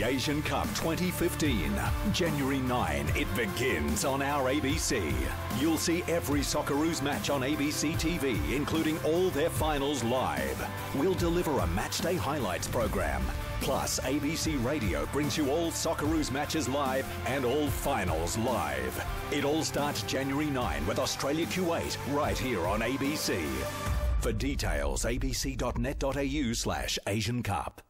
The Asian Cup 2015. January 9, it begins on our ABC. You'll see every Socceroos match on ABC TV, including all their finals live. We'll deliver a matchday highlights program. Plus, ABC Radio brings you all Socceroos matches live and all finals live. It all starts January 9 with Australia Kuwait right here on ABC. For details, abc.net.au slash Asian Cup.